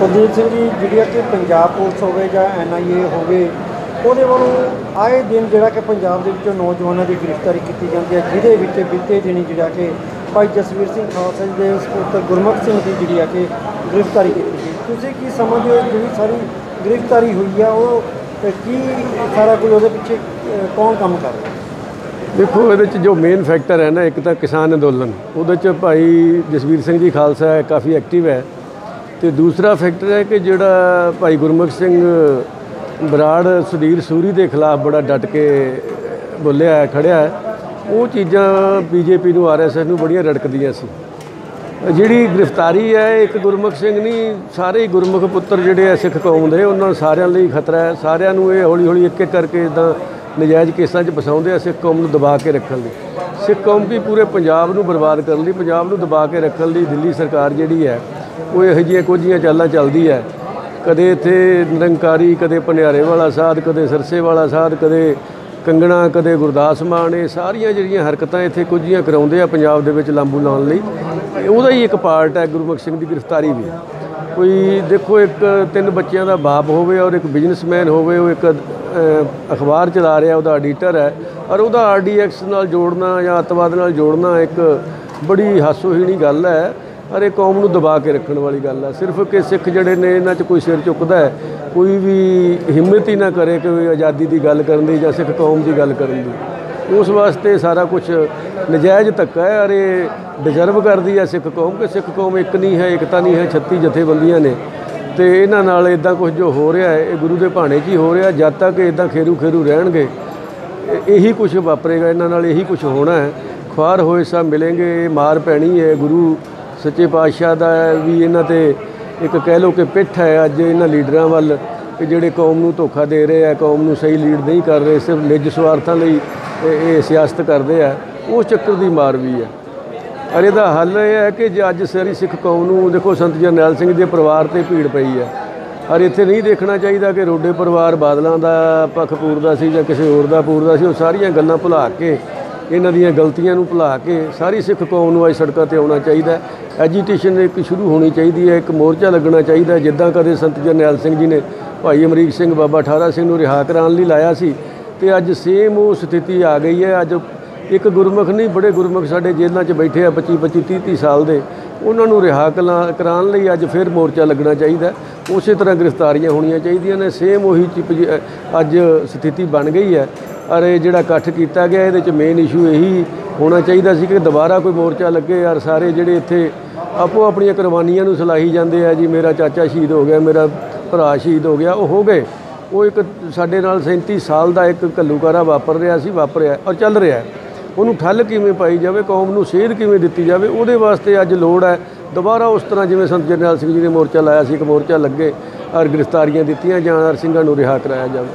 ਕੁਲਦੀਪ ਸਿੰਘ ਜੀ, ਜਿਹੜੀ ਆ ਕਿ ਪੰਜਾਬ ਪੁਲਿਸ ਹੋਵੇ ਜਾਂ ਐਨਆਈਏ ਹੋਵੇ, ਉਹਦੇ ਵੱਲੋਂ ਆਏ ਦਿਨ ਜਿਹੜਾ ਕਿ ਪੰਜਾਬ ਦੇ ਵਿੱਚੋਂ ਨੌਜਵਾਨਾਂ ਦੀ ਗ੍ਰਿਫਤਾਰੀ ਕੀਤੀ ਜਾਂਦੀ ਹੈ, ਜਿਹਦੇ ਵਿੱਚ ਬੀਤੇ ਦਿਨੀ ਜਿਹੜਾ ਕਿ ਭਾਈ ਜਸਵੀਰ ਸਿੰਘ ਖਾਲਸਾ ਜੀ ਦੇ ਸਪੁੱਤਰ ਗੁਰਮੁਖ ਸਿੰਘ ਦੀ ਜਿਹੜੀ ਆ ਕਿ ਗ੍ਰਿਫਤਾਰੀ ਕੀਤੀ ਗਈ। ਤੁਸੀਂ ਕੀ ਸਮਝਦੇ ਹੋ ਜਿਹੜੀ ਸਾਰੀ ਗ੍ਰਿਫਤਾਰੀ ਹੋਈ ਆ, ਉਹ ਕੀ ਸਾਰਾ ਕੁਝ ਉਹਦੇ ਪਿੱਛੇ ਕੌਣ ਕੰਮ ਕਰ ਰਿਹਾ? ਦੇਖੋ, ਇਹਦੇ ਚ ਜੋ ਮੇਨ ਫੈਕਟਰ ਹੈ ਨਾ, ਇੱਕ ਤਾਂ ਕਿਸਾਨ ਅੰਦੋਲਨ। ਉਹਦੇ ਚ ਭਾਈ ਜਸਵੀਰ ਸਿੰਘ ਜੀ ਖਾਲਸਾ ਕਾਫੀ ਐਕਟਿਵ ਹੈ। ਤੇ ਦੂਸਰਾ ਫੈਕਟਰ ਹੈ ਕਿ ਜਿਹੜਾ ਭਾਈ ਗੁਰਮੁਖ ਸਿੰਘ ਬਰਾੜ, ਸੁਧੀਰ ਸੂਰੀ ਦੇ ਖਿਲਾਫ ਬੜਾ ਡਟ ਕੇ ਬੋਲਿਆ ਹੈ, ਖੜਿਆ ਹੈ, ਉਹ ਚੀਜ਼ਾਂ ਬੀਜੇਪੀ ਨੂੰ ਆਰਐਸਐਸ ਨੂੰ ਬੜੀਆਂ ਰੜਕਦੀਆਂ ਸੀ। ਜਿਹੜੀ ਗ੍ਰਿਫਤਾਰੀ ਹੈ, ਇੱਕ ਗੁਰਮੁਖ ਸਿੰਘ ਨਹੀਂ, ਸਾਰੇ ਹੀ ਗੁਰਮੁਖ ਪੁੱਤਰ ਜਿਹੜੇ ਆ ਸਿੱਖ ਕੌਮ ਦੇ, ਉਹਨਾਂ ਸਾਰਿਆਂ ਲਈ ਖਤਰਾ ਹੈ। ਸਾਰਿਆਂ ਨੂੰ ਇਹ ਹੌਲੀ ਹੌਲੀ ਇੱਕ ਇੱਕ ਕਰਕੇ ਇਦਾਂ ਨਜਾਇਜ਼ ਕੇਸਾਂ 'ਚ ਫਸਾਉਂਦੇ ਆ ਸਿੱਖ ਕੌਮ ਨੂੰ ਦਬਾ ਕੇ ਰੱਖਣ ਲਈ। ਸਿੱਖ ਕੌਮ ਵੀ ਪੂਰੇ ਪੰਜਾਬ ਨੂੰ ਬਰਬਾਦ ਕਰਨ ਲਈ, ਪੰਜਾਬ ਨੂੰ ਦਬਾ ਕੇ ਰੱਖਣ ਲਈ ਦਿੱਲੀ ਸਰਕਾਰ ਜਿਹੜੀ ਹੈ ਉਹ ਇਹੋ ਜਿਹੀਆਂ ਕੁਝੀਆਂ ਚਾਲਾਂ ਚੱਲਦੀ ਹੈ। ਕਦੇ ਇੱਥੇ ਨਿਰੰਕਾਰੀ, ਕਦੇ ਪੰਡਿਆਰੇ ਵਾਲਾ ਸਾਧ, ਕਦੇ ਸਰਸੇ ਵਾਲਾ ਸਾਧ, ਕਦੇ ਕੰਗਣਾ, ਕਦੇ ਗੁਰਦਾਸ ਮਾਨ, ਇਹ ਸਾਰੀਆਂ ਜਿਹੜੀਆਂ ਹਰਕਤਾਂ ਇੱਥੇ ਕੁਝੀਆਂ ਕਰਾਉਂਦੇ ਆ ਪੰਜਾਬ ਦੇ ਵਿੱਚ ਲਾਂਬੂ ਲਾਉਣ ਲਈ। ਉਹਦਾ ਹੀ ਇੱਕ ਪਾਰਟ ਹੈ ਗੁਰਮੁਖ ਸਿੰਘ ਦੀ ਗ੍ਰਿਫਤਾਰੀ ਵੀ। ਕੋਈ ਦੇਖੋ, ਇੱਕ ਤਿੰਨ ਬੱਚਿਆਂ ਦਾ ਬਾਪ ਹੋਵੇ ਔਰ ਇੱਕ ਬਿਜ਼ਨਸਮੈਨ ਹੋਵੇ, ਉਹ ਇੱਕ ਅਖਬਾਰ ਚਲਾ ਰਿਹਾ, ਉਹਦਾ ਐਡੀਟਰ ਹੈ। ਔਰ ਉਹਦਾ ਆਰਡੀਐਕਸ ਨਾਲ ਜੋੜਨਾ ਜਾਂ ਅੱਤਵਾਦ ਨਾਲ ਜੋੜਨਾ ਇੱਕ ਬੜੀ ਹਾਸੋਹੀਣੀ ਗੱਲ ਹੈ। ਔਰ ਇਹ ਕੌਮ ਨੂੰ ਦਬਾ ਕੇ ਰੱਖਣ ਵਾਲੀ ਗੱਲ ਆ। ਸਿਰਫ ਕਿ ਸਿੱਖ ਜਿਹੜੇ ਨੇ, ਇਹਨਾਂ 'ਚ ਕੋਈ ਸਿਰ ਚੁੱਕਦਾ ਹੈ, ਕੋਈ ਵੀ ਹਿੰਮਤ ਹੀ ਨਾ ਕਰੇ ਕਿ ਕੋਈ ਆਜ਼ਾਦੀ ਦੀ ਗੱਲ ਕਰਨ ਦੀ ਜਾਂ ਸਿੱਖ ਕੌਮ ਦੀ ਗੱਲ ਕਰਨ ਦੀ। ਉਸ ਵਾਸਤੇ ਸਾਰਾ ਕੁਝ ਨਜਾਇਜ਼ ਧੱਕਾ ਹੈ ਔਰ ਇਹ ਡਿਜ਼ਰਵ ਕਰਦੀ ਹੈ ਸਿੱਖ ਕੌਮ ਕਿ ਸਿੱਖ ਕੌਮ ਇੱਕ ਨਹੀਂ ਹੈ ਇਕਤਾ ਨਹੀਂ ਹੈ 36 ਜਥੇਬੰਦੀਆਂ ਨੇ। ਤੇ ਇਹਨਾਂ ਨਾਲ ਇਦਾਂ ਕੁਝ ਜੋ ਹੋ ਰਿਹਾ ਹੈ, ਇਹ ਗੁਰੂ ਦੇ ਭਾਣੇ 'ਚ ਹੀ ਹੋ ਰਿਹਾ, ਜਦ ਤੱਕ ਇਦਾਂ ਖੇਰੂ ਖੇਰੂ ਰਹਿਣਗੇ, ਇਹੀ ਕੁਝ ਵਾਪਰੇਗਾ, ਇਹਨਾਂ ਨਾਲ ਇਹੀ ਕੁਝ ਹੋਣਾ ਹੈ। ਖੁਆਰ ਹੋਏ ਸਭ ਮਿਲेंगे ਮਾਰ ਪੈਣੀ ਹੈ, ਗੁਰੂ ਸੱਚੇ ਪਾਤਸ਼ਾਹ ਦਾ ਵੀ ਇਹਨਾਂ ਤੇ ਇੱਕ ਕਹਿ ਲਓ ਕਿ ਪਿੱਠ ਹੈ ਅੱਜ ਇਹਨਾਂ ਲੀਡਰਾਂ ਵੱਲ ਕਿ ਜਿਹੜੇ ਕੌਮ ਨੂੰ ਧੋਖਾ ਦੇ ਰਹੇ ਆ, ਕੌਮ ਨੂੰ ਸਹੀ ਲੀਡ ਨਹੀਂ ਕਰ ਰਹੇ, ਸਿਰਫ ਨਿੱਜ ਸਵਾਰਥਾਂ ਲਈ ਇਹ ਸਿਆਸਤ ਕਰਦੇ ਆ, ਉਸ ਚੱਕਰ ਦੀ ਮਾਰ ਵੀ ਹੈ ਅਰ ਇਹਦਾ ਹੱਲ ਇਹ ਹੈ ਕਿ ਜੇ ਅੱਜ ਸਾਰੀ ਸਿੱਖ ਕੌਮ ਨੂੰ ਦੇਖੋ ਸੰਤ ਜਰਨੈਲ ਸਿੰਘ ਦੇ ਪਰਿਵਾਰ ਤੇ ਭੀੜ ਪਈ ਹੈ ਔਰ ਇੱਥੇ ਨਹੀਂ ਦੇਖਣਾ ਚਾਹੀਦਾ ਕਿ ਰੋਡੇ ਪਰਿਵਾਰ ਬਾਦਲਾਂ ਦਾ, ਪੱਖ ਪੂਰਦਾ ਸੀ ਜਾਂ ਕਿਸੇ ਹੋਰ ਦਾ ਪੂਰਦਾ ਸੀ, ਉਹ ਸਾਰੀਆਂ ਗੱਲਾਂ ਭੁਲਾ ਕੇ ਇਹਨਾਂ ਦੀਆਂ ਗਲਤੀਆਂ ਨੂੰ ਭੁਲਾ ਕੇ ਸਾਰੀ ਸਿੱਖ ਕੌਮ ਨੂੰ ਅੱਜ ਸੜਕਾਂ ਤੇ ਆਉਣਾ ਚਾਹੀਦਾ ਐਜੀਟੇਸ਼ਨ ਇੱਕ ਸ਼ੁਰੂ ਹੋਣੀ ਚਾਹੀਦੀ ਹੈ, ਇੱਕ ਮੋਰਚਾ ਲੱਗਣਾ ਚਾਹੀਦਾ ਜਿੱਦਾਂ ਕਦੇ ਸੰਤ ਜਰਨੈਲ ਸਿੰਘ ਜੀ ਨੇ ਭਾਈ ਅਮਰੀਕ ਸਿੰਘ, ਬਾਬਾ ਠਾਰਾ ਸਿੰਘ ਨੂੰ ਰਿਹਾ ਕਰਾਉਣ ਲਈ ਲਾਇਆ ਸੀ ਤੇ ਅੱਜ ਸੇਮ ਉਹ ਸਥਿਤੀ ਆ ਗਈ ਹੈ। ਅੱਜ ਇੱਕ ਗੁਰਮੁਖ ਨਹੀਂ, ਬੜੇ ਗੁਰਮੁਖ ਸਾਡੇ ਜੇਲ੍ਹਾਂ 'ਚ ਬੈਠੇ ਆ 25 25 30 30 ਸਾਲ ਦੇ। ਉਹਨਾਂ ਨੂੰ ਰਿਹਾ ਕਲਾ- ਕਰਾਉਣ ਲਈ ਅੱਜ ਫਿਰ ਮੋਰਚਾ ਲੱਗਣਾ ਚਾਹੀਦਾ ਉਸੇ ਤਰ੍ਹਾਂ ਗ੍ਰਿਫਤਾਰੀਆਂ ਹੋਣੀਆਂ ਚਾਹੀਦੀਆਂ ਨੇ। ਸੇਮ ਉਹੀ ਚਿਪ ਅੱਜ ਸਥਿਤੀ ਬਣ ਗਈ ਹੈ। ਔਰ ਇਹ ਜਿਹੜਾ ਇਕੱਠ ਕੀਤਾ ਗਿਆ, ਇਹਦੇ 'ਚ ਮੇਨ ਇਸ਼ੂ ਇਹੀ ਹੋਣਾ ਚਾਹੀਦਾ ਸੀ ਕਿ ਦੁਬਾਰਾ ਕੋਈ ਮੋਰਚਾ ਲੱਗੇ। ਯਾਰ ਸਾਰੇ ਜਿਹੜੇ ਇੱਥੇ ਆਪੋ ਆਪਣੀਆਂ ਕੁਰਬਾਨੀਆਂ ਨੂੰ ਸਲਾਹੀ ਜਾਂਦੇ ਆ, ਜੀ ਮੇਰਾ ਚਾਚਾ ਸ਼ਹੀਦ ਹੋ ਗਿਆ, ਮੇਰਾ ਭਰਾ ਸ਼ਹੀਦ ਹੋ ਗਿਆ, ਉਹ ਹੋ ਗਏ। ਉਹ ਇੱਕ ਸਾਡੇ ਨਾਲ 37 ਸਾਲ ਦਾ ਇੱਕ ਘੱਲੂਕਾਰਾ ਵਾਪਰ ਰਿਹਾ ਸੀ, ਵਾਪਰਿਆ ਔਰ ਚੱਲ ਰਿਹਾ ਉਹਨੂੰ ਠੱਲ ਕਿਵੇਂ ਪਾਈ ਜਾਵੇ, ਕੌਮ ਨੂੰ ਸੇਧ ਕਿਵੇਂ ਦਿੱਤੀ ਜਾਵੇ, ਉਹਦੇ ਵਾਸਤੇ ਅੱਜ ਲੋੜ ਹੈ। ਦੁਬਾਰਾ ਉਸ ਤਰ੍ਹਾਂ ਜਿਵੇਂ ਸੰਤ ਜਰਨੈਲ ਸਿੰਘ ਜੀ ਨੇ ਮੋਰਚਾ ਲਾਇਆ ਸੀ, ਇੱਕ ਮੋਰਚਾ ਲੱਗੇ ਔਰ ਗ੍ਰਿਫਤਾਰੀਆਂ ਦਿੱਤੀਆਂ ਜਾਣ ਔਰ ਸਿੰਘਾਂ ਨੂੰ ਰਿਹਾ ਕਰਾਇਆ ਜਾਵੇ।